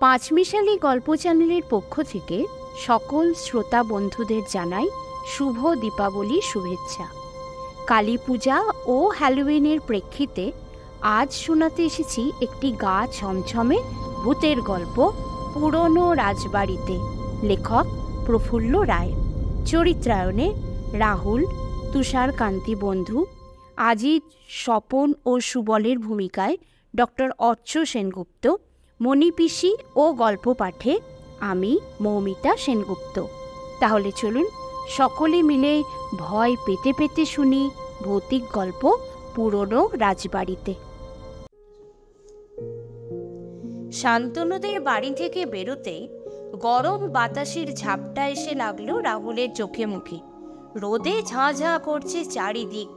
পাঁচমিশালি গল্প চ্যানেলের পক্ষ থেকে সকল শ্রোতা বন্ধুদের জানাই শুভ দীপাবলি শুভেচ্ছা। কালী পূজা ও হ্যালোউইনের প্রেক্ষিতে আজ শোনাতে এসেছি একটি গা ছমছমে ভূতের গল্প পুরনো রাজবাড়িতে। লেখক প্রফুল্ল রায়। চরিত্রায়নে রাহুল, তুষারকান্তি বন্ধু, আজিজ, স্বপন ও সুবলের ভূমিকায় ডক্টর অর্চ সেনগুপ্ত মণিপিসি ও গল্প পাঠে আমি মৌমিতা সেনগুপ্ত। তাহলে চলুন সকলে মিলে ভয় পেতে পেতে শুনি ভৌতিক গল্প পুরনো রাজবাড়িতে। শান্তনুদের বাড়ি থেকে বেরোতেই গরম বাতাসের ঝাপটা এসে লাগল রাহুলের চোখে মুখে। রোদে ঝাঁ ঝাঁ করছে চারিদিক।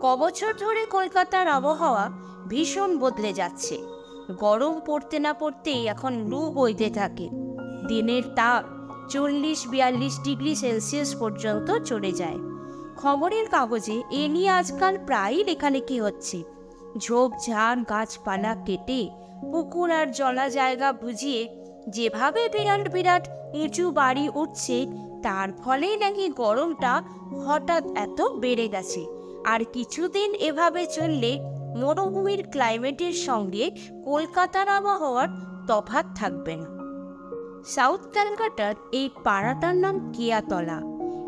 কবছর ধরে কলকাতার আবহাওয়া ভীষণ বদলে যাচ্ছে। গরম পড়তে না পড়তেই এখন লু বইতে থাকে। দিনের তাপ চল্লিশ বিয়াল্লিশ ডিগ্রি সেলসিয়াস পর্যন্ত চলে যায়। খবরের কাগজে এ নিয়ে আজকাল প্রায়ই লেখালেখি হচ্ছে। ঝোপঝাড় গাছপালা কেটে পুকুর আর জলা জায়গা বুঝিয়ে যেভাবে বিরাট বিরাট উঁচু বাড়ি উঠছে, তার ফলে নাকি গরমটা হঠাৎ এত বেড়ে গেছে। আর কিছুদিন এভাবে চললে মরুভূমির ক্লাইমেটের সঙ্গে কলকাতার আবহাওয়ার তফাত থাকবে না। সাউথ ক্যালকাটার এই পাড়াটার নাম কিয়াতলা।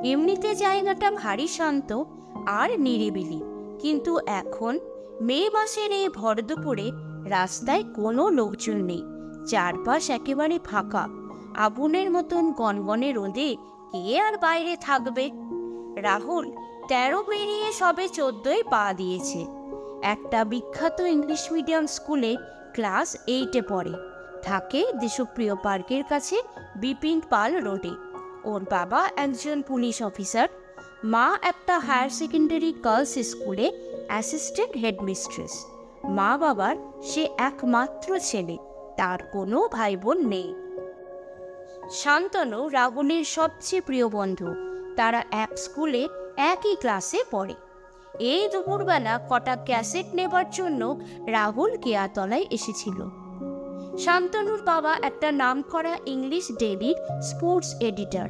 এমনিতে জায়গাটা ভারী শান্ত আর নিরিবিলি। কিন্তু এখন মে মাসের এই ভর দুপুরে রাস্তায় কোনো লোকজন নেই। চারপাশ একেবারে ফাঁকা। আগুনের মতন গনগনে রোদে কে আর বাইরে থাকবে? রাহুল, তেরো পেরিয়ে সবে চোদ্দই পা দিয়েছে। একটা বিখ্যাত ইংলিশ মিডিয়াম স্কুলে ক্লাস এইটে পড়ে। থাকে দেশপ্রিয় পার্কের কাছে বিপিন পাল রোডে। ওর বাবা একজন পুলিশ অফিসার। মা একটা হায়ার সেকেন্ডারি গার্লস স্কুলে অ্যাসিস্ট্যান্ট হেডমিস্ট্রেস। মা বাবার সে একমাত্র ছেলে, তার কোনো ভাই বোন নেই। শান্তনু রাহুলের সবচেয়ে প্রিয় বন্ধু। তারা এক স্কুলে একই ক্লাসে পড়ে। এই দুপুরবেলা কটা ক্যাসেট নেবার জন্য রাহুল কেয়াতলায় এসেছিল। শান্তনুর বাবা একটা নাম করা ইংলিশ ডেইলির স্পোর্টস এডিটর।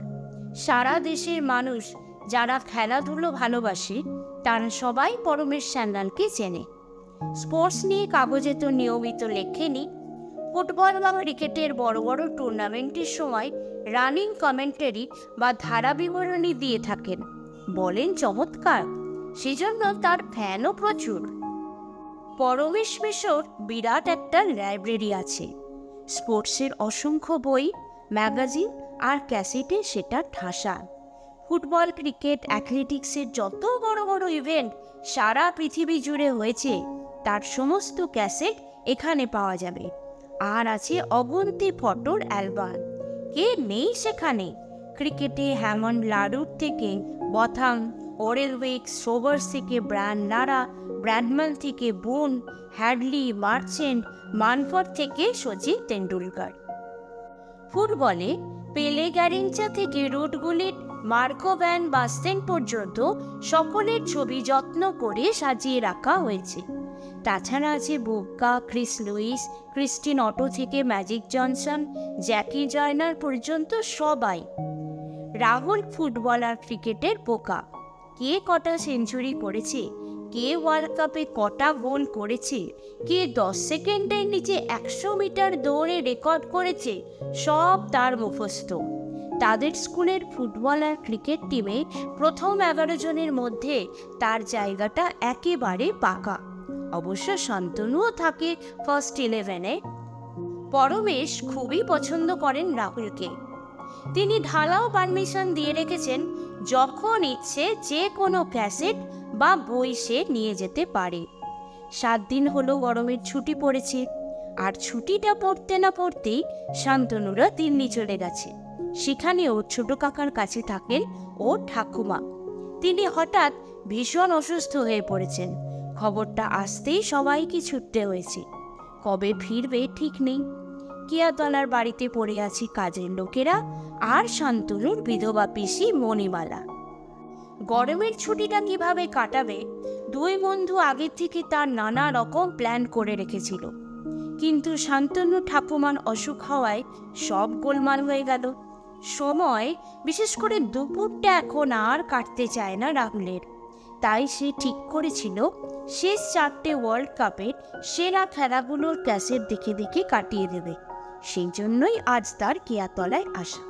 সারা দেশের মানুষ যারা খেলাধুলো ভালোবাসে, তারা সবাই পরমেশ স্যান্ডালকে চেনে। স্পোর্টস নিয়ে কাগজে তো নিয়মিত লেখেনি। ফুটবল বা ক্রিকেটের বড় বড় টুর্নামেন্টের সময় রানিং কমেন্টারি বা ধারা বিবরণী দিয়ে থাকেন। বলেন চমৎকার। সেজন্য তার ফ্যানও প্রচুর। পরমেশ মিশর বিরাট একটা লাইব্রেরি আছে। স্পোর্টসের অসংখ্য বই, ম্যাগাজিন আর ক্যাসেটে সেটা ঠাসা। ফুটবল, ক্রিকেট, অ্যাথলেটিক্সের যত বড় বড় ইভেন্ট সারা পৃথিবী জুড়ে হয়েছে, তার সমস্ত ক্যাসেট এখানে পাওয়া যাবে। আর আছে অগন্তি ফটোর অ্যালবাম। কে নেই সেখানে? ক্রিকেটে হ্যামন লাডুর থেকে বথাম ওরেলউইক সোভার্স থেকে ব্র্যান্ড নারা ব্র্যাডম্যান থেকে বুন হ্যাডলি মার্চেন্ট মানফর থেকে সচিন তেন্ডুলকার ফুটবলে পেলে গ্যারিঞ্চা থেকে রুটগুলির মার্কো ভ্যান বাস্টেন পর্যন্ত সকলের ছবি যত্ন করে সাজিয়ে রাখা হয়েছে। তাছাড়া আছে বুক্কা ক্রিস লুইস, ক্রিস্টিন অটো থেকে ম্যাজিক জনসন, জ্যাকি জয়নার পর্যন্ত সবাই। রাহুল ফুটবলার ক্রিকেটের পোকা। কে কটা সেঞ্চুরি করেছে? কে ওয়ার্ল্ড কাপে কটা গোল করেছে? কে দশ সেকেন্ডের নিচে একশো মিটার দৌড়ে রেকর্ড করেছে? সব তার মুখস্থ। তাদের স্কুলের ফুটবল আর ক্রিকেট টিমে প্রথম এগারো জনের মধ্যে তার জায়গাটা একেবারে পাকা। অবশ্য শান্তনুও থাকে ফার্স্ট ইলেভেনে পরমেশ খুবই পছন্দ করেন রাহুলকে। তিনি ঢালাও পারমিশন দিয়ে রেখেছেন যখন ইচ্ছে যে কোনো ক্যাসেট বা বই সে নিয়ে যেতে পারে। সাত দিন হলো গরমের ছুটি পড়েছে। আর ছুটিটা পড়তে না পড়তেই শান্তনুরা দিল্লি চলে গেছে। সেখানেও ছোট কাকার কাছে থাকেন ও ঠাকুমা। তিনি হঠাৎ ভীষণ অসুস্থ হয়ে পড়েছেন। খবরটা আসতেই সবাইকে ছুটতে হয়েছে। কবে ফিরবে ঠিক নেই। কিয়াতলার বাড়িতে পড়ে আছি কাজের লোকেরা আর শান্তনুর বিধবা পিসি মণিমালা। গরমের ছুটিটা কীভাবে কাটাবে, দুই বন্ধু আগের থেকে তার নানা রকম প্ল্যান করে রেখেছিল। কিন্তু শান্তনু ঠাকুমার অসুখ হওয়ায় সব গোলমাল হয়ে গেল। সময়, বিশেষ করে দুপুরটা এখন আর কাটতে চায় না রাহুলের। তাই সে ঠিক করেছিল শেষ চারটে ওয়ার্ল্ড কাপের সেরা খেলাগুলোর ক্যাসেট দেখে দেখে কাটিয়ে দেবে। সেই জন্যই আজ তার কেয়াতলায় আসা।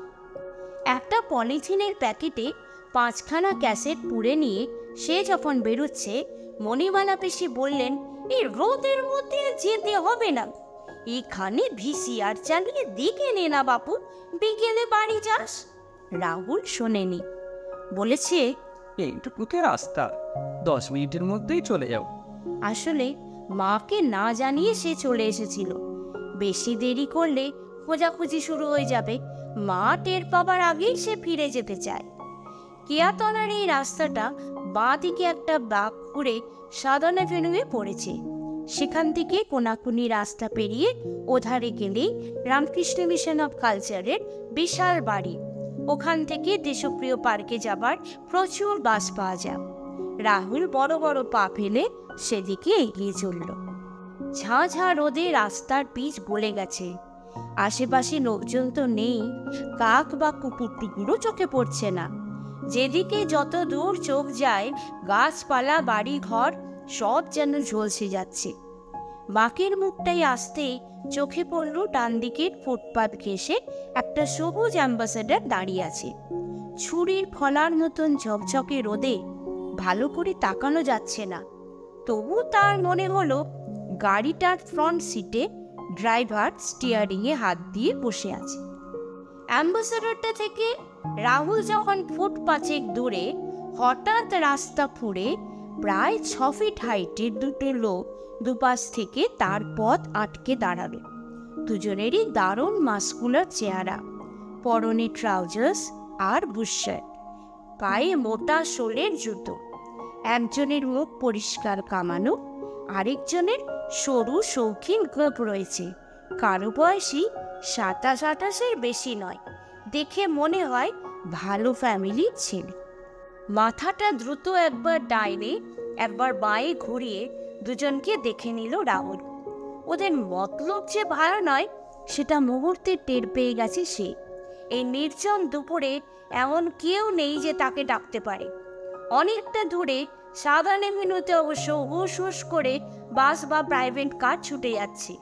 একটা পলিথিনের প্যাকেটে পাঁচখানা ক্যাসেট পুড়ে নিয়ে সে যখন বেরোচ্ছে মণিমালা পেশি বললেন এই রোদের মধ্যে যেতে হবে না। এখানে ভিসিআর চালিয়ে দেখে নে না বাপু বিকেলে বাড়ি যাস। রাহুল শোনেনি। বলেছে এইটুকুতে রাস্তা দশ মিনিটের মধ্যেই চলে যাও। আসলে মাকে না জানিয়ে সে চলে এসেছিল। বেশি দেরি করলে খোঁজাখুঁজি শুরু হয়ে যাবে। মা টের পাবার আগেই সে ফিরে যেতে চায়। কেয়াতলার এই রাস্তাটা বাঁ দিকে একটা বাঘ ঘুরে সাধন অ্যাভিনিউয়ে পড়েছে। সেখান থেকে কোনাকুনি রাস্তা পেরিয়ে ওধারে গেলেই রামকৃষ্ণ মিশন অফ কালচারের বিশাল বাড়ি। ওখান থেকে দেশপ্রিয় পার্কে যাবার প্রচুর বাস পাওয়া যায়। রাহুল বড় বড় পা ফেলে সেদিকে এগিয়ে চলল। ঝাঁ ঝাঁ রোদে রাস্তার পিচ গলে গেছে। আশেপাশে লোকজন তো নেই, কাক বা কুকুর কুকুরটুকুরও চোখে পড়ছে না। যেদিকে যত দূর চোখ যায়, গাছপালা বাড়ি ঘর সব যেন ঝলসে যাচ্ছে। বাকের মুখটাই আসতেই চোখে পড়ল ডান দিকের ফুটপাত ঘেসে একটা সবুজ অ্যাম্বাসেডার দাঁড়িয়ে আছে। ছুরির ফলার মতন ঝকঝকে রোদে ভালো করে তাকানো যাচ্ছে না। তবু তার মনে হলো গাড়িটার ফ্রন্ট সিটে ড্রাইভার স্টিয়ারিংয়ে হাত দিয়ে বসে আছে। অ্যাম্বাসেডরটা থেকে রাহুল যখন ফুট পাঁচেক দূরে হঠাৎ রাস্তা ফুঁড়ে প্রায় ছ ফিট হাইটের দুটো লোক দুপাশ থেকে তার পথ আটকে দাঁড়াবে দুজনেরই দারুণ মাস্কুলার চেহারা, পরনে ট্রাউজার্স আর বুশার্ট পায়ে মোটা শোলের জুতো, একজনের মুখ পরিষ্কার কামানো আরেকজনের সরু শৌখিন গোপ রয়েছে। কারও বয়সী সাতাশ আঠাশের বেশি নয়। দেখে মনে হয় ভালো ফ্যামিলির ছেলে। মাথাটা দ্রুত একবার ডাইনে, একবার বাঁয়ে ঘুরিয়ে দুজনকে দেখে নিল রাহুল। ওদের মতলব যে ভালো নয়, সেটা মুহূর্তে টের পেয়ে গেছে সে। এই নির্জন দুপুরে এমন কেউ নেই যে তাকে ডাকতে পারে। অনেকটা দূরে সাদা এভিনিউতে অবশ্য হুস করে বাস বা প্রাইভেট কার ছুটে যাচ্ছে।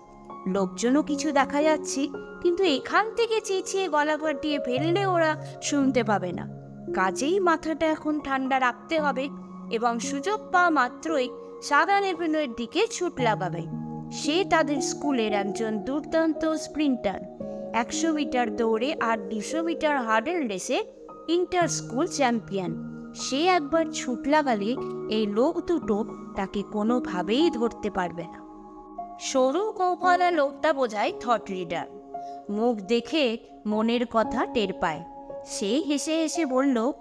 লোকজনও কিছু দেখা যাচ্ছে, কিন্তু এখান থেকে চেঁচিয়ে গলা ফাটিয়ে ফেললে ওরা শুনতে পাবে না। কাজেই মাথাটা এখন ঠান্ডা রাখতে হবে এবং সুযোগ পাওয়া মাত্রই সাদা এভিনিউয়ের দিকে ছুট লাগাবে। সে তাদের স্কুলের একজন দুর্দান্ত স্প্রিন্টার। একশো মিটার দৌড়ে আর দুশো মিটার হার্ডেল রেসে ইন্টার স্কুল চ্যাম্পিয়ন। সে একবার ছুট লাগালে এই লোক দুটো তাকে কোনোভাবেই ধরতে পারবে না। সরু কৌফলা লোকটা বোঝায় থট রিডার মুখ দেখে মনের কথা টের পায়। সে হেসে হেসে বলল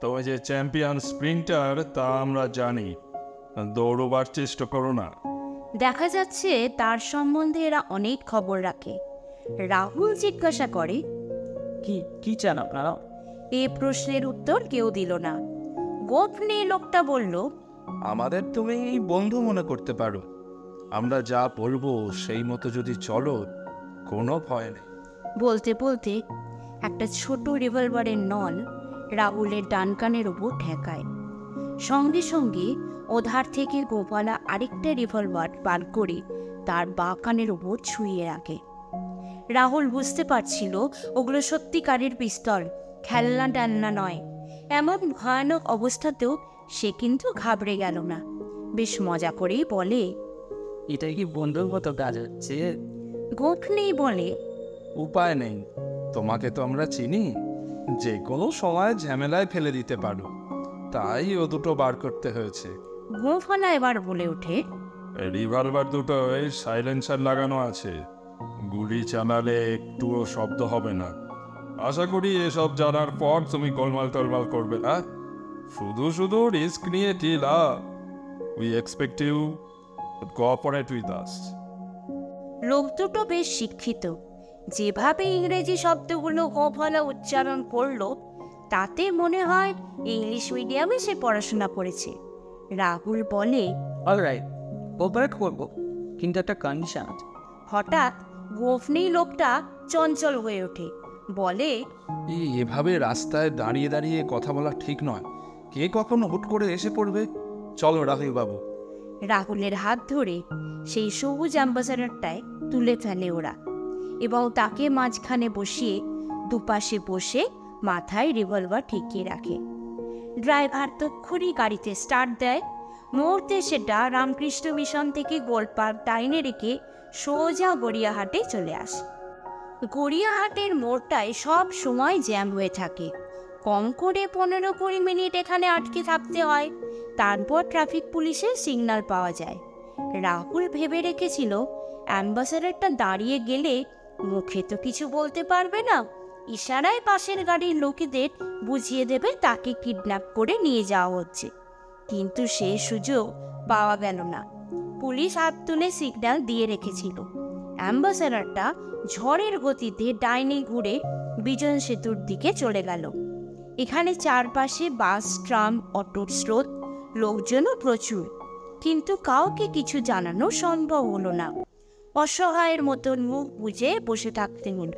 তবে যে চ্যাম্পিয়ন স্প্রিন্টার তা আমরা জানি। দৌড়বার চেষ্টা করো না। দেখা যাচ্ছে তার সম্বন্ধে এরা অনেক খবর রাখে। রাহুল জিজ্ঞাসা করে কি কি চান আপনারা এ প্রশ্নের উত্তর কেউ দিল না। গোপনে লোকটা বলল আমাদের তুমি বন্ধু মনে করতে পারো। আমরা যা বলব সেই মতো যদি চলো কোনো ভয় নেই। বলতে বলতে একটা ছোট রিভলভারের নল রাহুলের ডান কানের ওপর ঠেকায়। সঙ্গে সঙ্গে ওধার থেকে গোপালা আরেকটা রিভলভার বার করে তার বা কানের ওপর ছুঁয়ে রাখে। রাহুল বুঝতে পারছিল ওগুলো সত্যিকারের পিস্তল খেলনা টালনা নয়। এমন ভয়ানক অবস্থাতেও সে কিন্তু ঘাবড়ে গেল না। বেশ মজা করেই বলে এটা কি বন্ধুর মতো কাজ হচ্ছে? গোখলেই বলে উপায় নেই। তোমাকে তো আমরা চিনি। যে কোনো সময় ঝামেলায় ফেলে দিতে পারো। তাই ও দুটো বার করতে হয়েছে। গোফালা এবার বলে ওঠে রিভলভার দুটোয় সাইলেন্সার লাগানো আছে। গুলি চালালে একটুও শব্দ হবে না। আশা করি এসব জানার পর তুমি গোলমাল টলমাল করবে না শুধু শুধু রিস্ক নিয়ে কি লাভ we expect you cooperate with us লোক দুটো বেশ শিক্ষিত। যেভাবে ইংরেজি শব্দগুলো গোফালা উচ্চারণ করল তাতে মনে হয় ইংলিশ মিডিয়ামে সে পড়াশোনা করেছে। রাহুল বলে অলরাইট কোপারেট করব কিন্তু একটা কন্ডিশন আছে। হঠাৎ গোফনি লোকটা চঞ্চল হয়ে ওঠে। বলে এই এভাবে রাস্তায় দাঁড়িয়ে দাঁড়িয়ে কথা বলা ঠিক নয়। কে কখনো হুট করে এসে পড়বে? চলো রাহুল বাবু রাহুলের হাত ধরে সেই সবুজ অ্যাম্বাসাডারটায় তুলে ফেলে ওরা এবং তাকে মাঝখানে বসিয়ে দুপাশে বসে মাথায় রিভলভার ঠেকিয়ে রাখে। ড্রাইভার তক্ষুনি গাড়িতে স্টার্ট দেয়। মুহূর্তে সেটা রামকৃষ্ণ মিশন থেকে গোলপার্ক ডাইনে রেখে সোজা গড়িয়াহাটে চলে আসে। গড়িয়াহাটের মোড়টায় সব সময় জ্যাম হয়ে থাকে। কম করে পনেরো কুড়ি মিনিট এখানে আটকে থাকতে হয়। তারপর ট্রাফিক পুলিশের সিগন্যাল পাওয়া যায়। রাহুল ভেবে রেখেছিল, অ্যাম্বাসাডারটা দাঁড়িয়ে গেলে মুখে তো কিছু বলতে পারবে না। ইশারায় পাশের গাড়ির লোকেদের বুঝিয়ে দেবে তাকে কিডন্যাপ করে নিয়ে যাওয়া হচ্ছে। কিন্তু সে সুযোগ পাওয়া গেল না। পুলিশ হাত তুলে সিগন্যাল দিয়ে রেখেছিল। অ্যাম্বাসাডারটা ঝড়ের গতিতে ডাইনে ঘুরে বিজন সেতুর দিকে চলে গেল। এখানে চারপাশে বাস, ট্রাম, অটোর স্রোত, লোকজনও প্রচুর। কিন্তু কাউকে কিছু জানানো সম্ভব হলো না। অসহায়ের মতন মুখ বুঝে বসে থাকতে হল।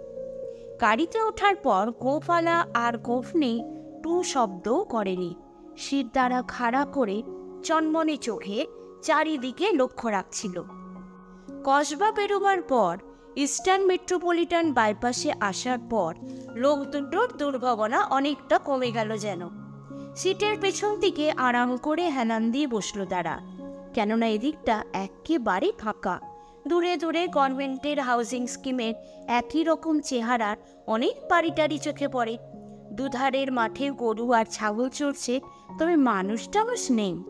গাড়িতে ওঠার পর গোফালা আর গোফনি টু শব্দও করেনি। শির দ্বারা খাড়া করে চন্মনে চোখে চারিদিকে লক্ষ্য রাখছিল। কসবা পেরোবার পর, ইস্টার্ন মেট্রোপলিটন বাইপাসে আসার পর লোক দুটোর দুর্ভাবনা অনেকটা কমে গেল যেন। সিটের পেছন দিকে আরাম করে হেলান দিয়ে বসল তারা। কেননা এদিকটা একেবারে ফাঁকা। দূরে দূরে গভর্নমেন্টের হাউজিং স্কিমের একই রকম চেহারার অনেক বাড়িটারি চোখে পড়ে। দুধারের মাঠে গরু আর ছাগল চড়ছে তবে মানুষ টানুষ নেই।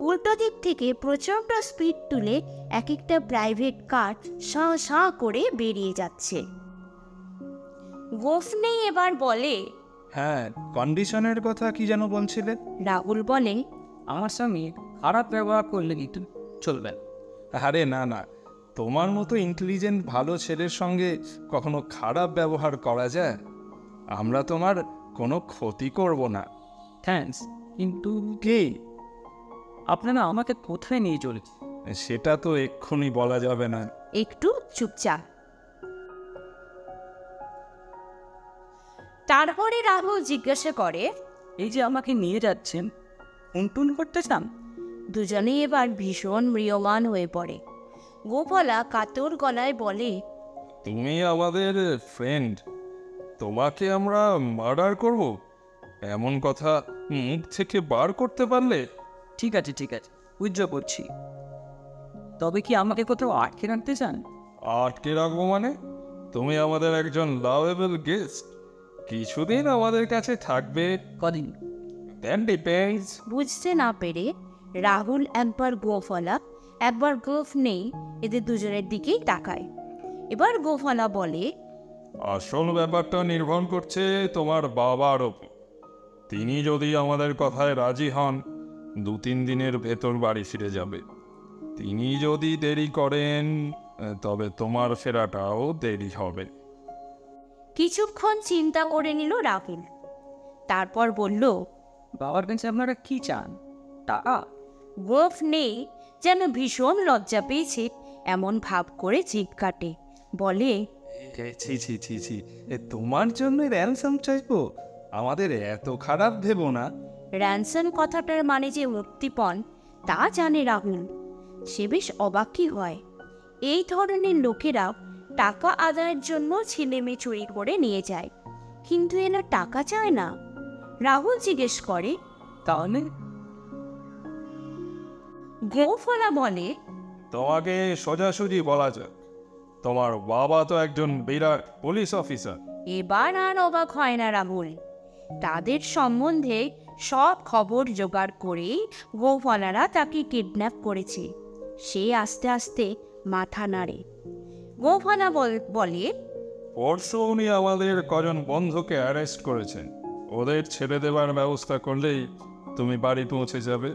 উল্টো দিক থেকে প্রচণ্ড স্পিড তুলে এক একটা প্রাইভেট কার সাঁ সাঁ করে বেরিয়ে যাচ্ছে। গোফনে এবার বলে হ্যাঁ কন্ডিশনের কথা কি যেন বলছিলে? রাহুল বলে আমার সঙ্গে খারাপ ব্যবহার করলে কিন্তু চলবে আরে না না তোমার মতো ইন্টেলিজেন্ট ভালো ছেলের সঙ্গে কখনো খারাপ ব্যবহার করা যায়? আমরা তোমার কোনো ক্ষতি করব না। থ্যাঙ্কস কিন্তু কে? আপনারা আমাকে কোথায় নিয়ে চলেছে সেটা তো এক্ষুনি বলা যাবে না। একটু চুপচাপ। তারপরে রাহুল জিজ্ঞাসা করে এই যে আমাকে নিয়ে যাচ্ছেন টুন করতে চান? দুজনেই এবার ভীষণ ম্রিয়মান হয়ে পড়ে। গোপালা কাতর গলায় বলে তুমি আমাদের ফ্রেন্ড তোমাকে আমরা মার্ডার করব? এমন কথা মুখ থেকে বার করতে পারলে ঠিক আছে ঠিক আছে উজ্জ্ব করছি। তবে কি আমাকে কোথাও আটকে রাখতে চান? আটকে রাখব মানে? তুমি আমাদের একজন লাভেবল গেস্ট কিছুদিন আমাদের কাছে থাকবে। কদিন? দেন ডিপেন্ডস বুঝতে না পেরে রাহুল একবার গোফলা একবার গোফ নেই এদের দুজনের দিকেই তাকায়। এবার গোফলা বলে আসল ব্যাপারটা নির্ভর করছে তোমার বাবার ওপর। তিনি যদি আমাদের কথায় রাজি হন দু তিন দিনের ভেতর বাড়ি ফিরে যাবে। তিনি যদি দেরি করেন তবে তোমার ফেরাটাও দেরি হবে। কিছুক্ষণ চিন্তা করে নিল রাহুল তারপর বলল বাবার কাছে আপনারা কি চান? টাকা? গোফ নেই যেন ভীষণ লজ্জা পেয়েছে এমন ভাব করে জিভ কাটে। বলে ছি ছি ছি ছি তোমার জন্য র্যানসাম চাইব? আমাদের এত খারাপ ভেবো না। র্যানসন কথাটার মানে যে মুক্তিপণ তা জানে রাহুল। সে বেশ অবাকই হয়। এই ধরনের লোকেরা টাকা আদায়ের জন্য ছেলে মেয়ে চুরি করে নিয়ে যায় কিন্তু এরা টাকা চায় না। রাহুল জিজ্ঞেস করে তাহলে? গোফলা বলে তোমাকে সোজাসুজি বলা যাক তোমার বাবা তো একজন বিরাট পুলিশ অফিসার। এবার আর অবাক হয় না রাহুল। তাদের সম্বন্ধে সব খবর জোগাড় করেই গোফলারা তাকে কিডন্যাপ করেছে। সে আস্তে আস্তে মাথা নাড়ে। গোফলা বল- পরশু উনি আমাদের কজন বন্ধুকে অ্যারেস্ট করেছেন। ওদের ছেড়ে দেবার ব্যবস্থা করলেই তুমি বাড়ি পৌঁছে যাবে।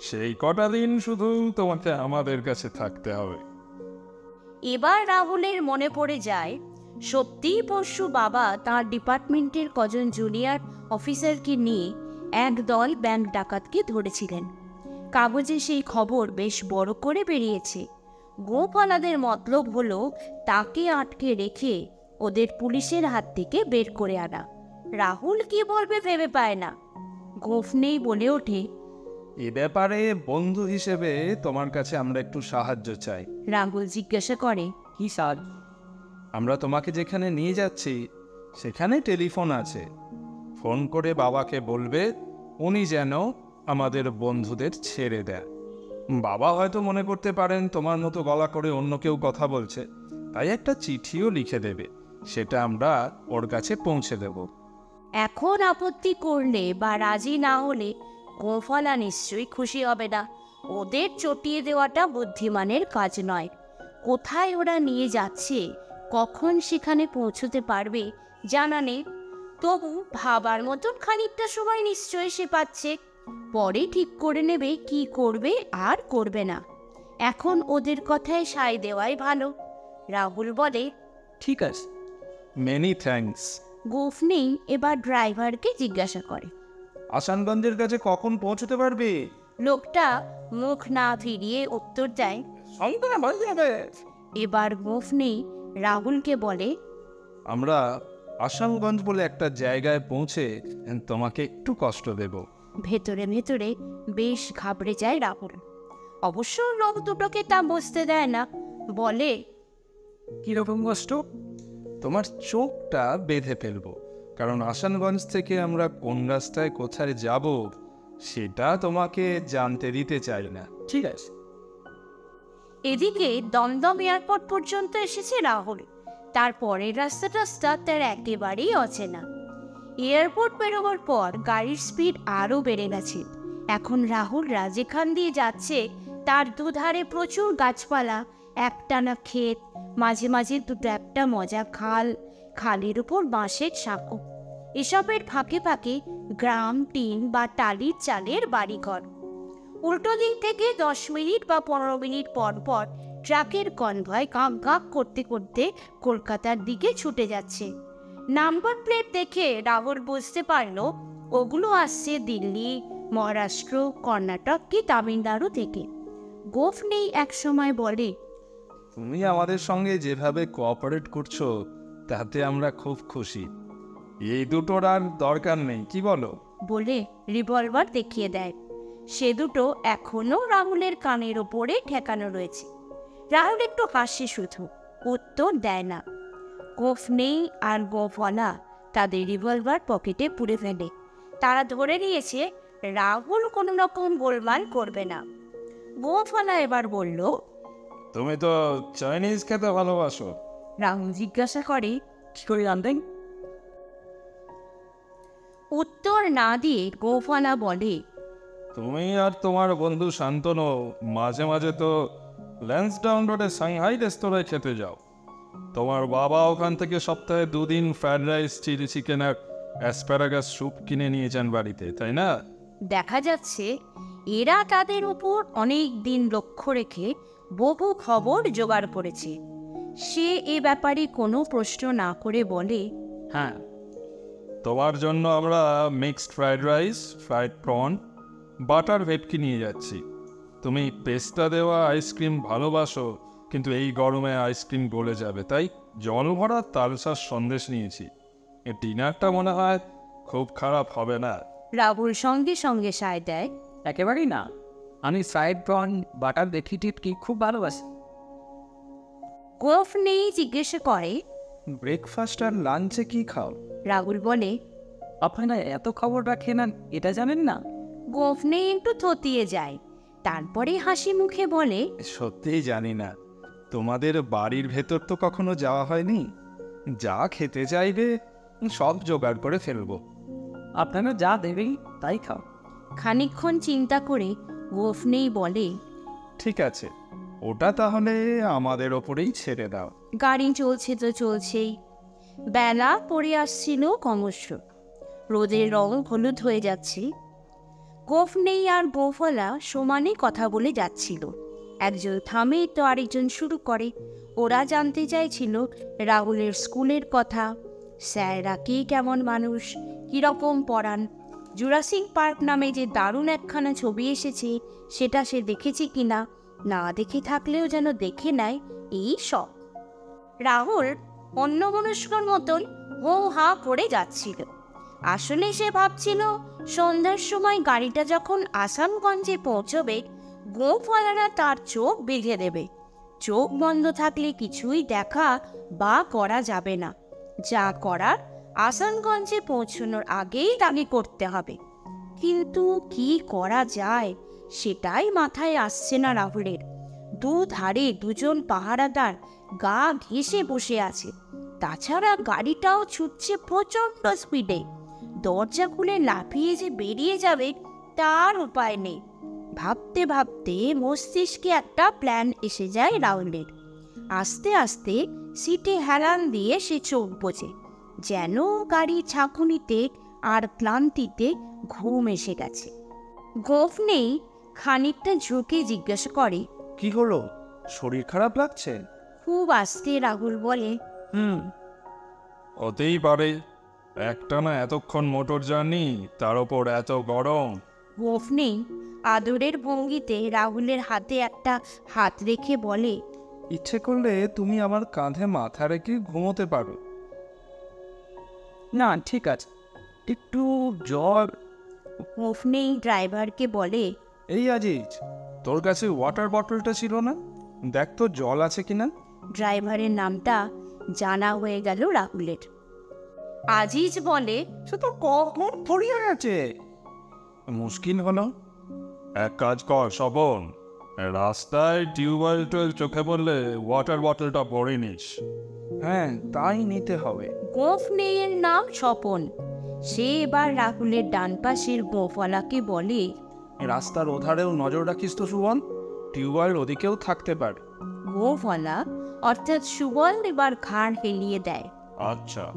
সেই কটা দিন শুধু তোমাকে আমাদের কাছে থাকতে হবে। এবার রাহুলের মনে পড়ে যায় সত্যিই পরশু বাবা তার ডিপার্টমেন্টের কজন জুনিয়র অফিসারকে নিয়ে এক দল ব্যাংক ডাকাতকে ধরেছিলেন। কাগজে সেই খবর বেশ বড় করে বেরিয়েছে। গোপালাদের মতলব হলো তাকে আটকে রেখে ওদের পুলিশের হাত থেকে বের করে আনা। রাহুল কি বলবে ভেবে পায় না। গোফ নেই বলে ওঠে। এ ব্যাপারে বন্ধু হিসেবে তোমার কাছে আমরা একটু সাহায্য চাই। রাহুল জিজ্ঞাসা করে কি সাজ আমরা তোমাকে যেখানে নিয়ে যাচ্ছি সেখানে টেলিফোন আছে। ফোন করে বাবাকে বলবে, উনি যেন আমাদের বন্ধুদের ছেড়ে দেন। বাবা হয়তো মনে করতে পারেন, তোমার মতো গলা করে অন্য কেউ কথা বলছে। তাই একটা চিঠিও লিখে দেবে, সেটা আমরা ওর কাছে পৌঁছে দেব। এখন আপত্তি করলে বা রাজি না হলে গোফালা নিশ্চয়ই খুশি হবে না। ওদের চটিয়ে দেওয়াটা বুদ্ধিমানের কাজ নয়। কোথায় ওরা নিয়ে যাচ্ছে, কখন সেখানে পৌঁছতে পারবে, জানা নেই। তবু ভাবার মতন খানিকটা সময় নিশ্চয়ই সে পাচ্ছে। পরে ঠিক করে নেবে কি করবে আর করবে না। এখন ওদের কথায় সায় দেওয়াই ভালো। রাহুল বলে ঠিক আছে। মেনি থ্যাঙ্কস নেই এবার ড্রাইভারকে জিজ্ঞাসা করে। আসানগঞ্জের কাছে কখন পৌঁছতে পারবে? লোকটা মুখ না ফিরিয়ে উত্তর দেয় এবার গোফনি রাহুলকে বলে আমরা আসামগঞ্জ বলে একটা জায়গায় পৌঁছে তোমাকে একটু কষ্ট দেব। ভেতরে ভেতরে বেশ ঘাবড়ে যায় রাহুল। অবশ্য লোক দুটোকে তা বুঝতে দেয় না বলে কীরকম কষ্ট? তোমার চোখটা বেঁধে ফেলব কারণ আসানগঞ্জ থেকে আমরা কোন রাস্তায় কোথায় যাব সেটা তোমাকে জানতে দিতে চাই না। ঠিক আছে। এদিকে দমদম এয়ারপোর্ট পর্যন্ত এসেছে রাহুল। তারপরের রাস্তা টাস্তা তার একেবারেই অচেনা। এয়ারপোর্ট বেরোবার পর গাড়ির স্পিড আরও বেড়ে গেছে। এখন রাহুলরা যেখান দিয়ে যাচ্ছে, তার দুধারে প্রচুর গাছপালা, একটানা ক্ষেত, মাঝে মাঝে দুটো একটা মজা খাল, খালের উপর বাঁশের সাঁকো। এসবের ফাঁকে ফাঁকে গ্রাম, টিন বা টালির চালের বাড়িঘর। উল্টো দিক থেকে দশ মিনিট বা পনেরো মিনিট পর পর ট্রাকের কনভয় গাঁক গাঁক করতে করতে কলকাতার দিকে ছুটে যাচ্ছে। নাম্বার প্লেট দেখে রাহুল বুঝতে পারল ওগুলো আসছে দিল্লি মহারাষ্ট্র কর্ণাটক কি তামিলনাড়ু থেকে। গোফ নেই এক সময় বলে তুমি আমাদের সঙ্গে যেভাবে কোঅপারেট করছ তাতে আমরা খুব খুশি। এই দুটোর আর দরকার নেই কি বলো? বলে রিভলভার দেখিয়ে দেয়। সে দুটো এখনও রাহুলের কানের ওপরে ঠেকানো রয়েছে। রাহুল একটু হাসে শুধু। উত্তর দেয় না। গোফ নেই আর গোফওয়ালা তাদের রিভলভার পকেটে পুড়ে ফেলে। তারা ধরে নিয়েছে রাহুল কোনো রকম গোলমাল করবে না। গোফওয়ালা এবার বলল তুমি তো চাইনিজ খেতে ভালোবাসো। রাহুল জিজ্ঞাসা করে কি করে জানতেন? উত্তর না দিয়ে গোফওয়ালা বলে তুমি আর তোমার বন্ধু শান্তনু মাঝে মাঝে তো ল্যান্সডাউন রোডে সাংহাই রেস্তোরাঁয় খেতে যাও। তোমার বাবা ওখান থেকে সপ্তাহে দুদিন ফ্রাইড রাইস চিলি চিকেন আর অ্যাসপ্যারাগাস স্যুপ কিনে নিয়ে যান বাড়িতে তাই না? দেখা যাচ্ছে এরা তাদের উপর অনেক দিন লক্ষ্য রেখে বহু খবর জোগাড় করেছে। সে এ ব্যাপারে কোনো প্রশ্ন না করে বলে হ্যাঁ। তোমার জন্য আমরা mixed fried rice fried prawn butter bhetki নিয়ে যাচ্ছি। তুমি পেস্তা দেওয়া আইসক্রিম ভালোবাসো কিন্তু এই গরমে আইসক্রিম গলে যাবে তাই জল ভরা তালসার সন্দেশ নিয়েছি। এ ডিনারটা মনে হয় খুব খারাপ হবে না। রাহুল সঙ্গে সঙ্গে সায় দেয়। একেবারেই না। আমি ফ্রাইড প্রন বাটার দেখি টিটকি খুব ভালোবাসি। গোফ নেই জিজ্ঞেস করে। ব্রেকফাস্ট আর লাঞ্চে কি খাও? রাহুল বলে আপনারা এত খবর রাখেন না এটা জানেন না? গোফ নেই একটু থতিয়ে যায়। তারপরে হাসি মুখে বলে সত্যিই জানি না। তোমাদের বাড়ির ভেতর তো কখনো যাওয়া হয়নি। যা খেতে চাইবে সব জোগাড় করে ফেলব। আপনারা যা দেবেন তাই খাও। খানিকক্ষণ চিন্তা করে গোফ নেই বলে ঠিক আছে ওটা তাহলে আমাদের ওপরেই ছেড়ে দাও। গাড়ি চলছে তো চলছেই। বেলা পড়ে আসছিল ক্রমশ। রোদের রং হলুদ হয়ে যাচ্ছে। গোফ নেই আর গোফলা সমানে কথা বলে যাচ্ছিল। একজন থামে তো আরেকজন শুরু করে। ওরা জানতে চাইছিল রাহুলের স্কুলের কথা। স্যাররা কে কেমন মানুষ, কীরকম পড়ান জুরাসিং পার্ক নামে যে দারুণ একখানা ছবি এসেছে, সেটা সে দেখেছে কিনা, না দেখে থাকলেও যেন দেখে নেয়, এই সব। রাহুল অন্যমনস্কর মতন হো হা করে যাচ্ছিল। আসলে সে ভাবছিল, সন্ধ্যার সময় গাড়িটা যখন আসামগঞ্জে পৌঁছবে গোফলারা তার চোখ বেঁধে দেবে। চোখ বন্ধ থাকলে কিছুই দেখা বা করা যাবে না। যা করার আসানগঞ্জে পৌঁছানোর আগেই তাকে করতে হবে। কিন্তু কি করা যায়, সেটাই মাথায় আসছে না রাহুলের। দুধারে দুজন পাহারাদার গা ঘেঁষে বসে আছে। তাছাড়া গাড়িটাও ছুটছে প্রচণ্ড স্পিডে দরজা খুলে লাফিয়ে যে বেরিয়ে যাবে তার উপায় নেই। ভাবতে ভাবতে মস্তিষ্কে একটা প্ল্যান এসে যায় রাহুলের। আস্তে আস্তে সিটে হেলান দিয়ে সে চোখ বোঝে যেন গাড়ি ছাঁকুনিতে আর ক্লান্তিতে ঘুম এসে গেছে। গোফ নেই খানিকটা ঝুঁকে জিজ্ঞাসা করে কি হলো? শরীর খারাপ লাগছে? খুব আস্তে রাহুল বলে হুম হতেই পারে। একটানা এতক্ষণ মোটর জার্নি তার ওপর এত গরম। গোফ নেই। আদরের ভঙ্গিতে রাহুলের হাতে একটা হাত রেখে বলে ইচ্ছে করলে তুমি আমার কাঁধে মাথা রেখে ঘুমোতে পারো। না ঠিক আছে। একটু জল গোফ নেই ড্রাইভারকে বলে এই আজিজ তোর কাছে ওয়াটার বটলটা ছিল না? দেখ তো জল আছে কিনা। ড্রাইভারের নামটা জানা হয়ে গেল রাহুলের। আজিজ বলে সে তো কখন ফুরিয়ে গেছে। মুশকিল হলো। এক কাজ কর স্বপন রাস্তায় টিউবওয়েল টুয়েল চোখে পড়লে ওয়াটার বটলটা ভরে নিস। হ্যাঁ তাই নিতে হবে। গোফ নেইয়ের নাম স্বপন। সে এবার রাহুলের ডান পাশের গোফওয়ালাকে বলে রাস্তার ওধারেও নজর রাখিস তো সুবন। টিউবওয়েল ওদিকেও থাকতে পারে। গোফওয়ালা অর্থাৎ সুবল এবার ঘাড় হেলিয়ে দেয়। আচ্ছা।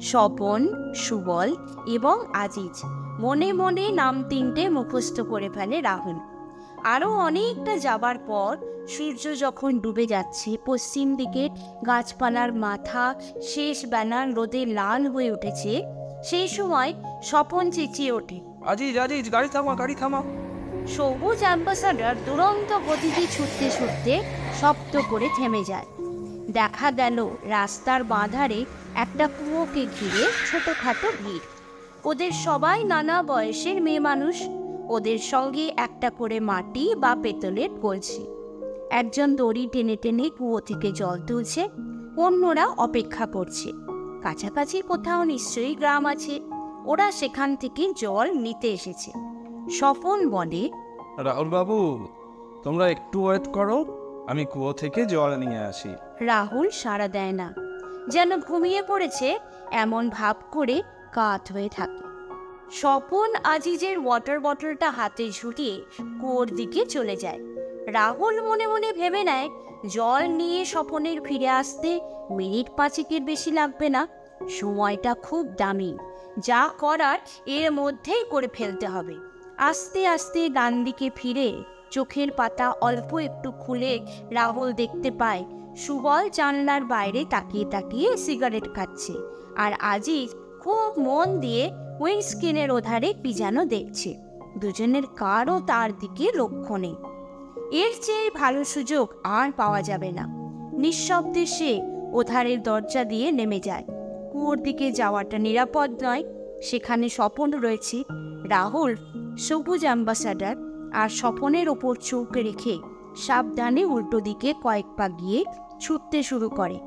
স্বপন সুবল এবং আজিজ। মনে মনে নাম তিনটে মুখস্থ করে ফেলে রাহুল। আরও অনেকটা যাবার পর সূর্য যখন ডুবে যাচ্ছে পশ্চিম দিকে গাছপালার মাথা শেষ ব্যানার রোদে লাল হয়ে উঠেছে সেই সময় স্বপন চেঁচিয়ে ওঠে। আজিজ আজিজ গাড়ি থামা গাড়ি থামা সবুজ অ্যাম্বাসাডার দুরন্ত গতিতে ছুটতে ছুটতে শব্দ করে থেমে যায়। দেখা গেল রাস্তার বাঁধারে একটা কুয়োকে ঘিরে ছোটখাটো ভিড়। ওদের সবাই নানা বয়সের মেয়ে মানুষ। ওদের সঙ্গে একটা করে মাটি বা পেতলের কলসি। একজন দড়ি টেনে টেনে কুয়ো থেকে জল তুলছে, অন্যরা অপেক্ষা করছে। কাছাকাছি কোথাও নিশ্চয়ই গ্রাম আছে। ওরা সেখান থেকে জল নিতে এসেছে। স্বপন বলে রাহুল বাবু তোমরা একটু ওয়েট করো। আমি কুয়ো থেকে জল নিয়ে আসি। রাহুল সাড়া দেয় না। যেন ঘুমিয়ে পড়েছে, এমন ভাব করে কাত হয়ে থাকে। স্বপন আজিজের ওয়াটার বটলটা হাতে ঝুটিয়ে কুয়োর দিকে চলে যায়। রাহুল মনে মনে ভেবে নেয়, জল নিয়ে স্বপনের ফিরে আসতে মিনিট পাঁচেকের বেশি লাগবে না। সময়টা খুব দামি। যা করার এর মধ্যেই করে ফেলতে হবে। আস্তে আস্তে ডান দিকে ফিরে চোখের পাতা অল্প একটু খুলে রাহুল দেখতে পায়। সুবল জানলার বাইরে তাকিয়ে তাকিয়ে সিগারেট খাচ্ছে আর আজিজ খুব মন দিয়ে উইন্ডস্ক্রিনের ওধারে পিজানো দেখছে। দুজনের কারও তার দিকে লক্ষ্য নেই। এর চেয়ে ভালো সুযোগ আর পাওয়া যাবে না। নিঃশব্দে সে ওধারের দরজা দিয়ে নেমে যায়। কুয়োর দিকে যাওয়াটা নিরাপদ নয়। সেখানে স্বপন রয়েছে। রাহুল সবুজ অ্যাম্বাসাডার। আর স্বপনের ওপর চোখ রেখে সাবধানে উল্টো দিকে কয়েক পা গিয়ে ছুটতে শুরু করে।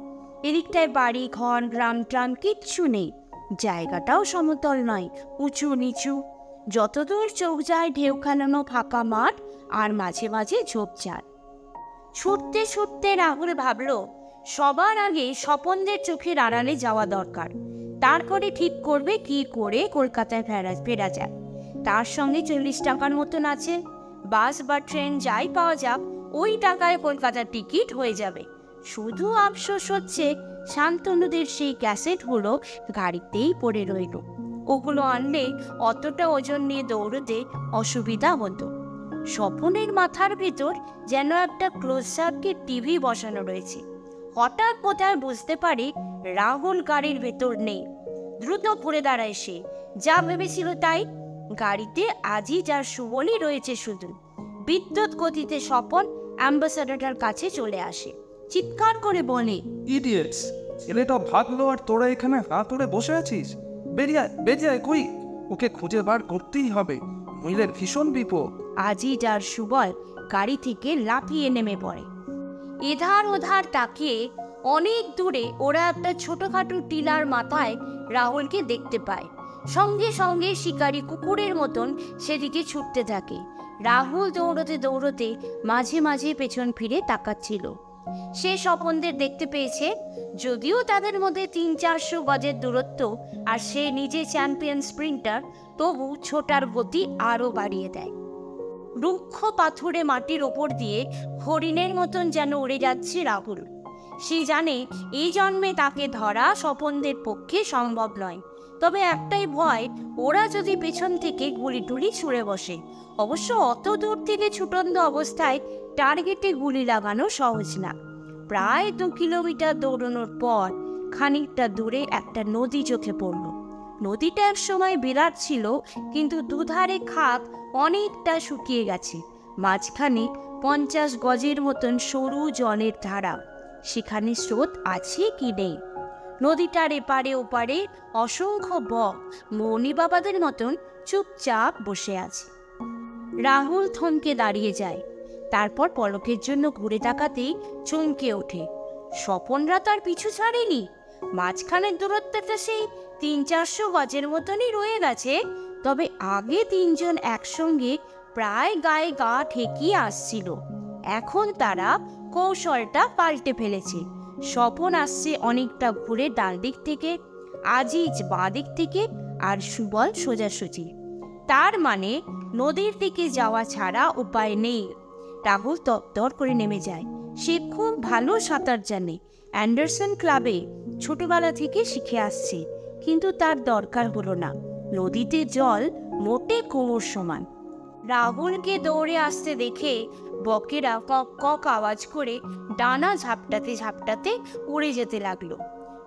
এদিকটায় বাড়ি, ঘর, গ্রাম, ট্রাম কিচ্ছু নেই। জায়গাটাও সমতল নয়, উঁচু নিচু। যতদূর চোখ যায় ঢেউ খেলানো ফাঁকা মাঠ আর মাঝে মাঝে ঝোপঝাড় ছুটতে ছুটতে রাহুল ভাবল, সবার আগে স্বপনদের চোখের আড়ালে যাওয়া দরকার। তারপরে ঠিক করবে, কি করে কলকাতায় ফেরা ফেরা যায়। তার সঙ্গে চল্লিশ টাকার মতন আছে। বাস বা ট্রেন যাই পাওয়া যাক, ওই টাকায় কলকাতার টিকিট হয়ে যাবে। শুধু আফসোস হচ্ছে, শান্তনুদের সেই ক্যাসেটগুলো গাড়িতেই পড়ে রইল। ওগুলো আনলে অতটা ওজন নিয়ে দৌড়তে অসুবিধা হতো। স্বপনের মাথার ভেতর যেন একটা ক্লোজ সার্কিট টিভি বসানো রয়েছে। হঠাৎ কোথায় বুঝতে পারে রাহুল গাড়ির ভেতর নেই। দ্রুত ঘুরে দাঁড়ায় সে। যা ভেবেছিল তাই গাড়িতে আজই যার সুবলই রয়েছে শুধু। বিদ্যুৎ গতিতে স্বপন অ্যাম্বাসাডারটার কাছে চলে আসে। চিৎকার করে বলে ইডিয়েটস ছেলেটা ভাগলো আর তোরা এখানে হাত ধরে বসে আছিস? বেরিয়ে বেরিয়ে কই? ওকে খুঁজে বার করতেই হবে। নইলে ভীষণ বিপদ। আজই যার সুবল গাড়ি থেকে লাফিয়ে নেমে পড়ে। এধার ওধার তাকিয়ে অনেক দূরে ওরা একটা ছোটখাটো টিলার মাথায় রাহুলকে দেখতে পায়। সঙ্গে সঙ্গে শিকারি কুকুরের মতন সেদিকে ছুটতে থাকে। রাহুল দৌড়তে দৌড়তে মাঝে মাঝে পেছন ফিরে তাকাচ্ছিল। সে স্বপনদের দেখতে পেয়েছে, যদিও তাদের মধ্যে তিন চারশো গজের দূরত্ব আর সে নিজে চ্যাম্পিয়ন স্প্রিন্টার, তবু ছোটার গতি আরও বাড়িয়ে দেয়। রুক্ষ পাথুরে মাটির ওপর দিয়ে হরিণের মতন যেন উড়ে যাচ্ছে রাহুল। সে জানে এই জন্মে তাকে ধরা স্বপনদের পক্ষে সম্ভব নয়। তবে একটাই ভয়, ওরা যদি পেছন থেকে গুলি টুলি ছুঁড়ে বসে। অবশ্য অত দূর থেকে ছুটন্দ অবস্থায় টার্গেটে গুলি লাগানো সহজ না। প্রায় দু কিলোমিটার দৌড়ানোর পর খানিকটা দূরে একটা নদী চোখে পড়ল। নদীটা এক সময় বিরাট ছিল, কিন্তু দুধারে খাত অনেকটা শুকিয়ে গেছে। মাঝখানে পঞ্চাশ গজের মতন সরু জলের ধারা। সেখানে স্রোত আছে কি নেই? নদীটার এপারে ওপারে অসংখ্য বক মৌনি বাবাদের মতন চুপচাপ বসে আছে। রাহুল থমকে দাঁড়িয়ে যায়। তারপর পলকের জন্য ঘুরে তাকাতেই চমকে ওঠে। স্বপনরা তার পিছু ছাড়েনি। মাঝখানের দূরত্বটা সেই তিন চারশো গজের মতনই রয়ে গেছে। তবে আগে তিনজন একসঙ্গে প্রায় গায়ে গা ঠেকিয়ে আসছিল। এখন তারা কৌশলটা পাল্টে ফেলেছে। স্বপন আসছে অনেকটা ঘুরে ডান দিক থেকে, আজিজ বাঁ দিক থেকে আর সুবল সোজাসুজি। তার মানে নদীর দিকে যাওয়া ছাড়া উপায় নেই। রাহুল তপ্তর করে নেমে যায়। সে খুব ভালো সাঁতার জানে। অ্যান্ডারসন ক্লাবে ছোটবেলা থেকে শিখে আসছে। কিন্তু তার দরকার হলো না। নদীতে জল মোটে কোমর সমান। রাহুলকে দৌড়ে আসতে দেখে বকেরা কক কক আওয়াজ করে ডানা ঝাপটাতে ঝাপটাতে উড়ে যেতে লাগল।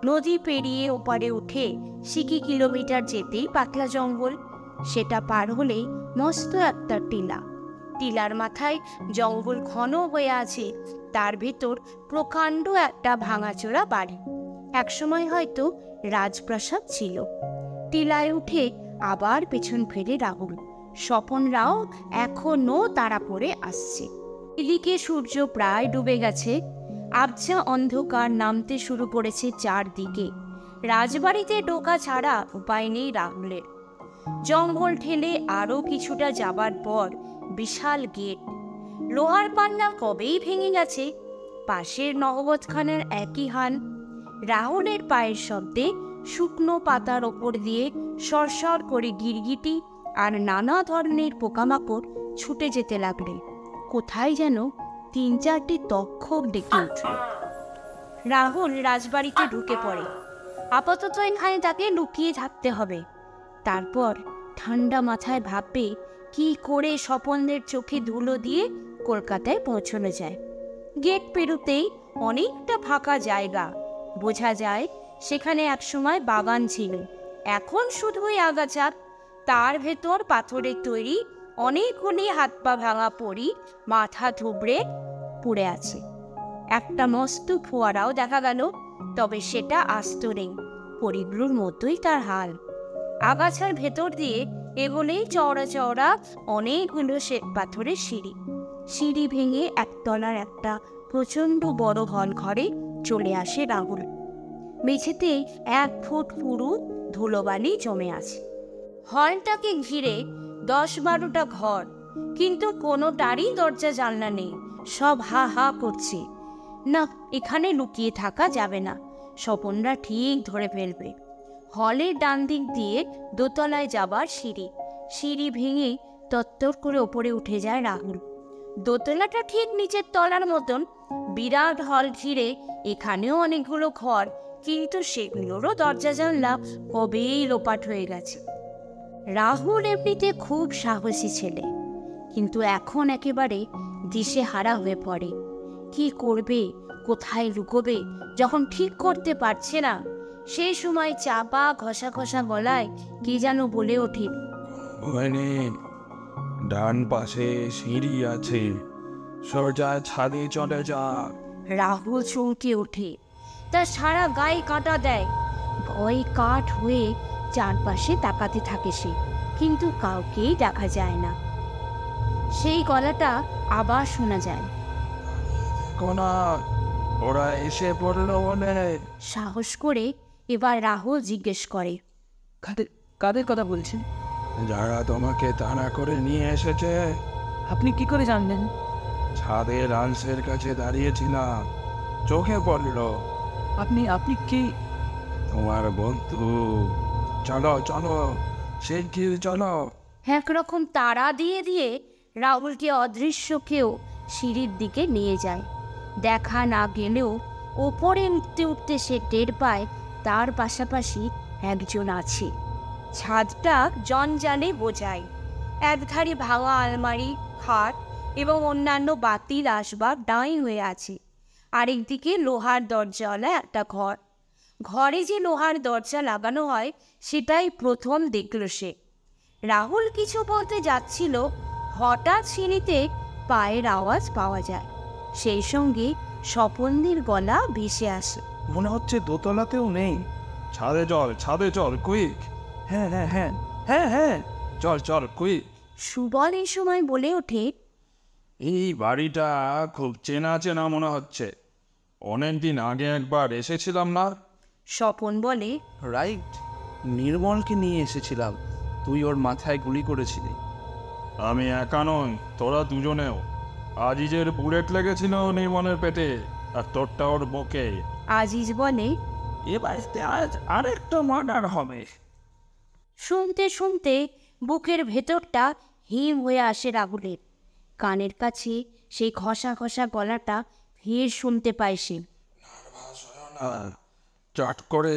নদী পেরিয়ে ওপারে উঠে সিকি কিলোমিটার যেতেই পাতলা জঙ্গল। সেটা পার হলেই মস্ত একটা টিলা। টিলার মাথায় জঙ্গল ঘন হয়ে আছে, তার ভেতর প্রকাণ্ড একটা ভাঙাচোরা বাড়ি। একসময় হয়তো রাজপ্রাসাদ ছিল। টিলায় উঠে আবার পেছন ফেরে রাহুল। স্বপনরাও এখনও তারা পড়ে আসছে। এদিকে সূর্য প্রায় ডুবে গেছে। আবছা অন্ধকার নামতে শুরু করেছে চারদিকে। রাজবাড়িতে ঢোকা ছাড়া উপায় নেই রাহুলের জঙ্গল ঠেলে আরও কিছুটা যাবার পর বিশাল গেট। লোহার পান্না কবেই ভেঙে গেছে? পাশের নহবতখানার একই হান। রাহুলের পায়ের শব্দে শুকনো পাতার ওপর দিয়ে সরসর করে গিরগিটি আর নানা ধরনের পোকামাকড় ছুটে যেতে লাগলে। কোথায় যেন তিন চারটি তক্ষক ডেকে উঠল রাহুল রাজবাড়িতে ঢুকে পড়ে। আপাতত এখানে তাকে লুকিয়ে থাকতে হবে। তারপর ঠান্ডা মাথায় ভাববে কি করে স্বপনদের চোখে ধুলো দিয়ে কলকাতায় পৌঁছানো যায়। গেট পেরুতেই অনেকটা ফাঁকা জায়গা। বোঝা যায় সেখানে একসময় বাগান ছিল। এখন শুধুই আগাছা তার ভেতর পাথরের তৈরি অনেকগুলি হাত পা ভাঙা পড়ি মাথা থুবড়ে পড়ে আছে। একটা মস্ত ফোয়ারাও দেখা গেল, তবে সেটা আস্ত নেই। পরিগুলোর মতোই তার হাল। আগাছার ভেতর দিয়ে এগোলেই চওড়া চওড়া অনেকগুলো সে পাথরের সিঁড়ি। সিঁড়ি ভেঙে একতলার একটা প্রচণ্ড বড় হল ঘরে চলে আসে রাহুল। মেঝেতে এক ফুট পুরু ধুলোবালি জমে আছে। হলটাকে ঘিরে দশ বারোটা ঘর, কিন্তু কোনোটারই দরজা জানলা নেই। সব হা হা করছে। না, এখানে লুকিয়ে থাকা যাবে না। স্বপনরা ঠিক ধরে ফেলবে। হলের ডান দিক দিয়ে দোতলায় যাবার সিঁড়ি। সিঁড়ি ভেঙে তত্তর করে ওপরে উঠে যায় রাহুল। দোতলাটা ঠিক নিচের তলার মতন। বিরাট হল ঘিরে এখানেও অনেকগুলো ঘর, কিন্তু সেগুলোরও দরজা জানলা কবেই লোপাট হয়ে গেছে। রাহুল এমনিতে খুব সাহসী ছেলে কিন্তু এখন একেবারে দিশে হারা হয়ে পড়ে। কি করবে কোথায় লুকোবে যখন ঠিক করতে পারছে না সেই সময় চাপা ঘষা ঘষা গলায় কে যেন বলে ওঠে। ওখানে ডান পাশে সিঁড়ি আছে সোজা ছাদে চলে যা। রাহুল চমকে ওঠে তার সারা গায়ে কাঁটা দেয়। ভয় কাঠ হয়ে চারপাশে তাকাতে থাকে সে কিন্তু কাউকেই দেখা যায় না। সেই গলাটা আবার শোনা যায়। কোনা ওরা এসে পড়ল বলে সাহস করে এবার রাহুল জিজ্ঞেস করে কাদের কাদের কথা বলছেন? যারা তোমাকে তাড়া করে নিয়ে এসেছে। আপনি কি করে জানলেন? ছাদে লাঞ্চের কাছে দাঁড়িয়েছিলাম চোখে পড়ল। আপনি আপনি কি? তোমার বন্ধু। চলো চলো চলো। একরকম তাড়া দিয়ে দিয়ে রাহুলকে অদৃশ্য কেউ সিঁড়ির দিকে নিয়ে যায়। দেখা না গেলেও ওপরে উঠতে উঠতে সে টের পায় তার পাশাপাশি একজন আছে। ছাদটা জঞ্জালে বোঝায়। একধারে ভাঙা আলমারি, খাট এবং অন্যান্য বাতিল আসবাব ডাঁই হয়ে আছে। আরেকদিকে লোহার দরজাওয়ালা একটা ঘর। ঘরে যে লোহার দরজা লাগানো হয় সেটাই প্রথম দেখল সে। রাহুল কিছু বলতে যাচ্ছিল হঠাৎ সিঁড়িতে পায়ের আওয়াজ পাওয়া যায়। সেই সঙ্গে স্বপনদের গলা ভেসে আসে। মনে হচ্ছে দোতলাতেও নেই। ছাদে চল ছাদে চল কুইক। হ্যাঁ হ্যাঁ হ্যাঁ হ্যাঁ হ্যাঁ চল চল কুইক। সুবল এই সময় বলে ওঠে এই বাড়িটা খুব চেনা চেনা মনে হচ্ছে। অনেক দিন আগে একবার এসেছিলাম না? স্বপন বলে রাইট নির্মলকে নিয়ে এসেছিলাম। তুই ওর মাথায় গুলি করেছিলি। আমি একা নই তোরা দুজনেও। আজিজের বুলেট লেগেছিল নির্মলের পেটে আর তোরটা ওর বুকে। আজিজ বলে এ বাড়িতে আজ আরেকটা মার্ডার হবে। শুনতে শুনতে বুকের ভেতরটা হিম হয়ে আসে রাহুলের। কানের কাছে সেই ঘষা ঘষা গলাটা ফের শুনতে পায় সে। চট করে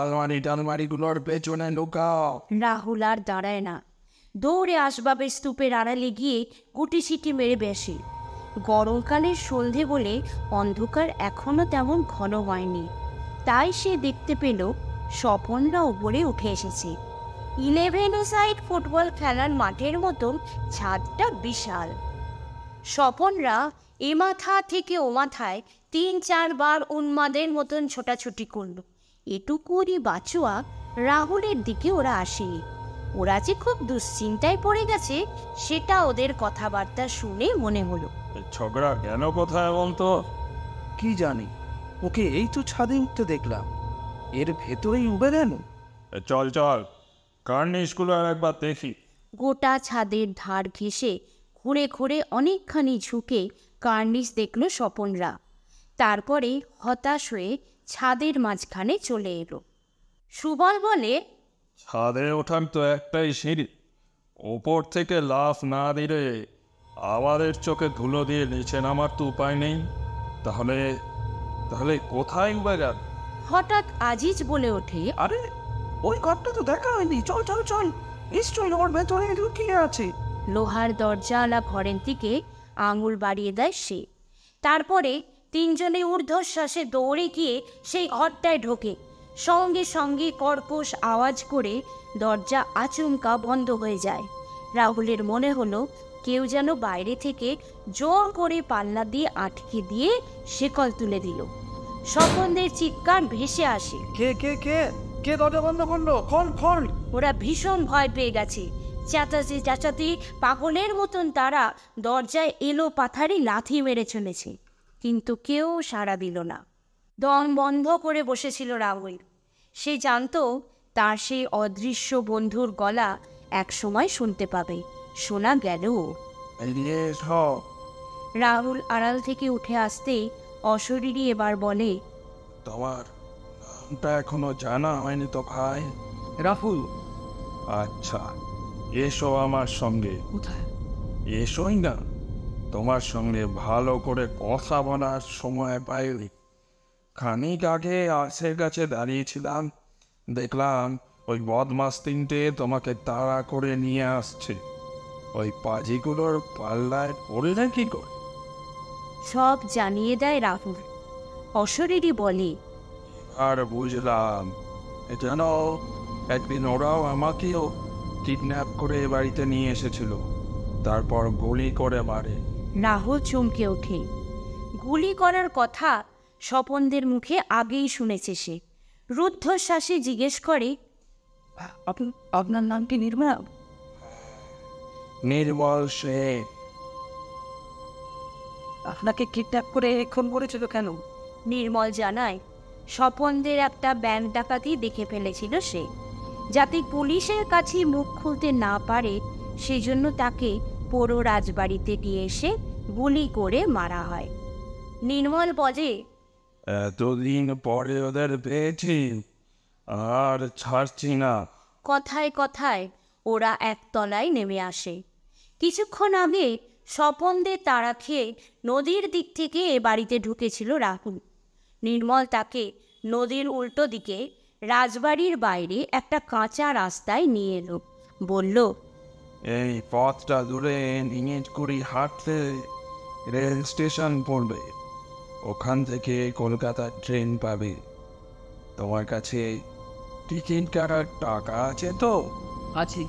আলমারি টালমারিগুলোর পেছনে ঢুকাও রাহুল আর দাঁড়ায় না। দৌড়ে আসবাবের স্তূপের আড়ালে গিয়ে গুটি সিটি মেরে বেসে। গরমকালের সন্ধে বলে অন্ধকার এখনও তেমন ঘন হয়নি। তাই সে দেখতে পেল স্বপনরা উপরে উঠে এসেছে। ইলেভেন সাইড ফুটবল খেলার মাঠের মতন ছাদটা বিশাল। স্বপনরা এ মাথা থেকে ও মাথায় তিন চারবার উন্মাদের মতন ছোটাছুটি করল। এটুকুরই বাচুয়া রাহুলের দিকে ওরা আসেনি। ওরা যে খুব দুশ্চিন্তায় পড়ে গেছে সেটা ওদের কথাবার্তা শুনে মনে হলো। ঝগড়া কেন কোথায় বলতো? কি জানি ওকে এই তো ছাদে উঠতে দেখলাম। এর ভেতরেই উবে গেল। চল চল কার্নি স্কুলে আর একবার দেখি। গোটা ছাদের ধার ঘেঁষে ঘুরে ঘুরে অনেকখানি ঝুঁকে কার্নিস দেখল স্বপনরা। তারপরে হতাশ হয়ে ছাদের মাঝখানে চলে এলো। সুবল বলে ছাদে ওঠার তো একটাই সিঁড়ি। ওপর থেকে লাফ না দিলে আমাদের চোখে ধুলো দিয়ে নিচে নামার তো উপায় নেই। তাহলে তাহলে কোথায় উবে গেল হঠাৎ আজিজ বলে ওঠে আরে ওই ঘরটা তো দেখা হয়নি। চল চল চল। নিশ্চয়ই ওর ভেতরে লুকিয়ে আছে। লোহার দরজাওয়ালা ঘরের দিকে আঙুল বাড়িয়ে দেয় সে। তারপরে তিনজনে ঊর্ধ্বশ্বাসে দৌড়ে গিয়ে সেই ঘরটায় ঢোকে। সঙ্গে সঙ্গে কর্কশ আওয়াজ করে দরজা আচমকা বন্ধ হয়ে যায়। রাহুলের মনে হলো কেউ যেন বাইরে থেকে জোর করে পাল্লা দিয়ে আটকে দিয়ে শেকল তুলে দিল। স্বপনদের চিৎকার ভেসে আসে। কে কে কে? কে দরজা বন্ধ করল? খোল খোল! ওরা ভীষণ ভয় পেয়ে গেছে। চেঁচাতে চেঁচাতে পাগলের মতন তারা দরজায় এলো পাথারি লাথি মেরে চলেছে। কিন্তু কেউ সাড়া দিল না। দম বন্ধ করে বসেছিল রাহুল। সে জানতো তার সেই অদৃশ্য বন্ধুর গলা একসময় শুনতে পাবে। শোনা গেল। রাহুল আড়াল থেকে উঠে আসতেই অশরীরী এবার বলে তোমার নামটা এখনও জানা হয়নি তো ভাই। রাহুল। আচ্ছা। এসো আমার সঙ্গে। কোথায়? এসোই না। তোমার সঙ্গে ভালো করে কথা বলার সময় পাইনি। খানিক আগে আশের কাছে দাঁড়িয়েছিলাম। দেখলাম ওই বদমাস তিনটে তোমাকে তাড়া করে নিয়ে আসছে। ওই পাজিগুলোর পাল্লায় পড়লে কি করে? সব জানিয়ে দেয় রাহুল। অশরীরী বলে আর বুঝলাম। এ যেন একদিন ওরাও আমাকেও কিডন্যাপ করে এ বাড়িতে নিয়ে এসেছিল। তারপর গুলি করে মারে। রাহুল চমকে ওঠে। গুলি করার কথা স্বপনদের মুখে আগেই শুনেছে সে। রুদ্ধশ্বাসে জিজ্ঞেস করে আপনার নাম কি নির্মলা? নির্মল শেখ আপনাকে কিডন্যাপ করে খুন করেছিল কেন? নির্মল জানায় স্বপনদের একটা ব্যাংক ডাকাতি দেখে ফেলেছিল সে। যাতে পুলিশের কাছে মুখ খুলতে না পারে সেজন্য তাকে পোড়ো রাজবাড়িতে নিয়ে এসে গুলি করে মারা হয়। নির্মল বলে এতদিন পরে ওদের পেয়েছি আর ছাড়ছি না। কথায় কথায় ওরা একতলায় নেমে আসে। কিছুক্ষণ আগে স্বপনদের তাড়া খেয়ে নদীর দিক থেকে এ বাড়িতে ঢুকেছিল রাহুল। নির্মল তাকে নদীর উল্টো দিকে রাজবাড়ির বাইরে একটা কাঁচা রাস্তায় নিয়ে এলো। বলল এই পথটা দূরে নিয়ে হাঁটলে রেল স্টেশন পড়বে। ওখান থেকে কলকাতার ট্রেন পাবে। তোমার কাছে টিকিট কাটার টাকা আছে তো? আছি।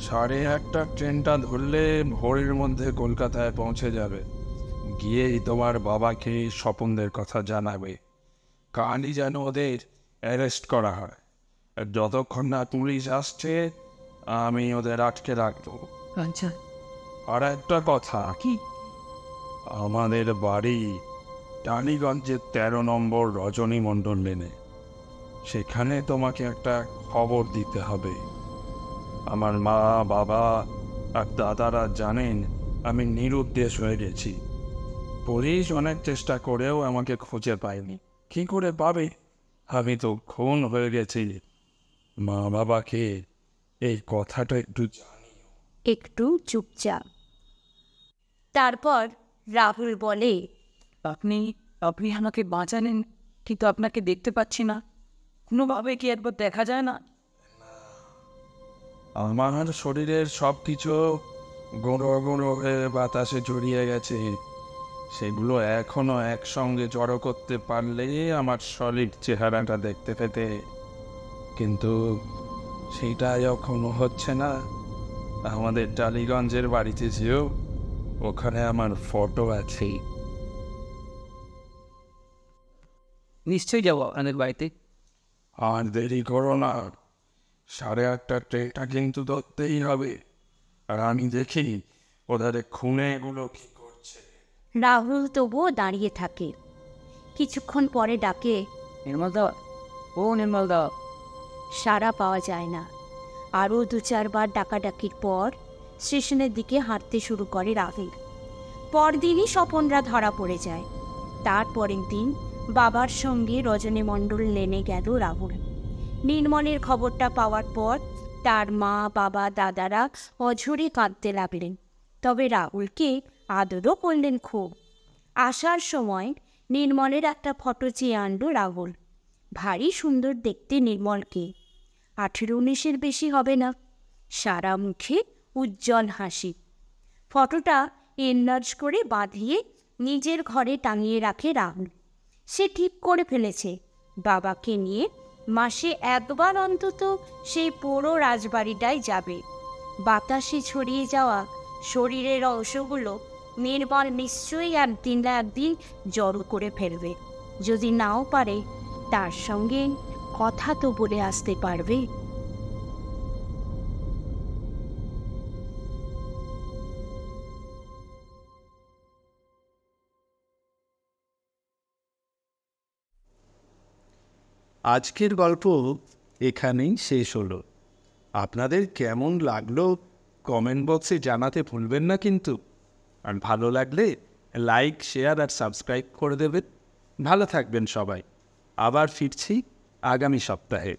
সাড়ে আটটা ট্রেনটা ধরলে ভোরের মধ্যে কলকাতায় পৌঁছে যাবে। গিয়েই তোমার বাবাকে স্বপনদের কথা জানাবে। কালই যেন ওদের অ্যারেস্ট করা হয়। আর যতক্ষণ না পুলিশ আসছে আমি ওদের আটকে রাখব। আচ্ছা। আর একটা কথা। কি? আমাদের বাড়ি টালিগঞ্জের তেরো নম্বর রজনী মণ্ডল লেনে। সেখানে তোমাকে একটা খবর দিতে হবে। আমার মা বাবা আর দাদারা জানেন আমি নিরুদ্দেশ হয়ে গেছি। পুলিশ অনেক চেষ্টা করেও আমাকে খুঁজে পায়নি। কি করে পাবে? আমি তো খুন হয়ে গেছি মা বাবাকে এই কথাটা একটু একটু চুপচাপ। তারপর রাহুল বলে আপনি আপনি আমাকে বাঁচালেন কিন্তু আপনাকে দেখতে পাচ্ছি না। কোনোভাবে কি একবার দেখা যায় না? আমার শরীরের সব কিছু গুঁড়ো গুঁড়ো হয়ে বাতাসে জড়িয়ে গেছে। সেগুলো এখনও একসঙ্গে জড়ো করতে পারলে আমার সলিড চেহারাটা দেখতে পেতে। কিন্তু সেটা এখনও হচ্ছে না। আমাদের টালিগঞ্জের বাড়িতে যেও ওখানে আমার ফটো আছে। নিশ্চয়ই যাব আপনাদের বাড়িতে। আর দেরি করো না। সাড়ে আটটা ট্রেনটা কিন্তু ধরতেই হবে। আর আমি দেখি ওদের খুনে এগুলো কি রাহুল তবুও দাঁড়িয়ে থাকে। কিছুক্ষণ পরে ডাকে নির্মল দা ও নির্মল দা সাড়া পাওয়া যায় না। আরও দু চারবার ডাকাডাকির পর স্টেশনের দিকে হাঁটতে শুরু করে রাহুল। পরদিনই স্বপনরা ধরা পড়ে যায়। তারপরের দিন বাবার সঙ্গে রজনী মণ্ডল লেনে গেল রাহুল। নির্মলের খবরটা পাওয়ার পর তার মা বাবা দাদারা অঝরে কাঁদতে লাগলেন। তবে রাহুলকে আদরও করলেন খুব। আসার সময় নির্মলের একটা ফটো চেয়ে আনলো রাহুল। ভারী সুন্দর দেখতে নির্মলকে। আঠেরো উনিশের বেশি হবে না। সারা মুখে উজ্জ্বল হাসি। ফটোটা এনলার্জ করে বাঁধিয়ে নিজের ঘরে টাঙিয়ে রাখে রাহুল। সে ঠিক করে ফেলেছে। বাবাকে নিয়ে মাসে একবার অন্তত সেই পুরো রাজবাড়িটায় যাবে। বাতাসে ছড়িয়ে যাওয়া শরীরের অংশগুলো নির্মল নিশ্চয়ই একদিন না একদিন জড়ো করে ফেলবে। যদি নাও পারে, তার সঙ্গে কথা তো বলে আসতে পারবে। আজকের গল্প এখানেই শেষ হলো। আপনাদের কেমন লাগল কমেন্ট বক্সে জানাতে ভুলবেন না কিন্তু। আর ভালো লাগলে লাইক শেয়ার আর সাবস্ক্রাইব করে দেবেন। ভালো থাকবেন সবাই। আবার ফিরছি আগামী সপ্তাহে।